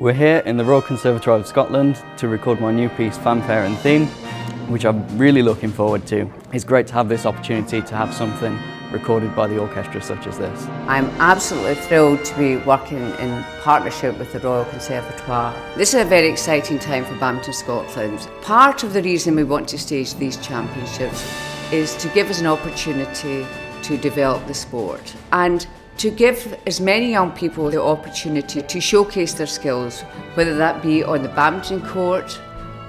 We're here in the Royal Conservatoire of Scotland to record my new piece Fanfare and Theme, which I'm really looking forward to. It's great to have this opportunity to have something recorded by the orchestra such as this. I'm absolutely thrilled to be working in partnership with the Royal Conservatoire. This is a very exciting time for Badminton Scotland. Part of the reason we want to stage these championships is to give us an opportunity to develop the sport and to give as many young people the opportunity to showcase their skills, whether that be on the badminton court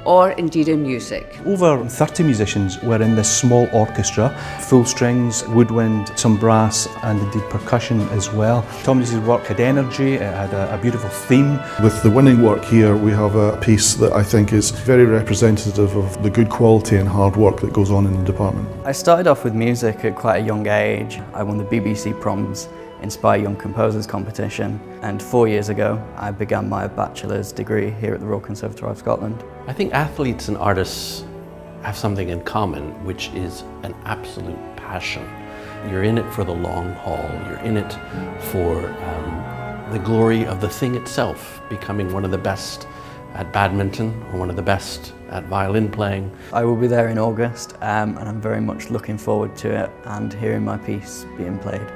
or indeed in music. Over 30 musicians were in this small orchestra, full strings, woodwind, some brass and indeed percussion as well. Tommy's work had energy, it had a, a beautiful theme. With the winning work here we have a piece that I think is very representative of the good quality and hard work that goes on in the department. I started off with music at quite a young age. I won the BBC Proms Inspire Young Composers competition and four years ago I began my bachelor's degree here at the Royal Conservatoire of Scotland. I think athletes and artists have something in common which is an absolute passion. You're in it for the long haul, you're in it for um, the glory of the thing itself, becoming one of the best at badminton or one of the best at violin playing. I will be there in August um, and I'm very much looking forward to it and hearing my piece being played.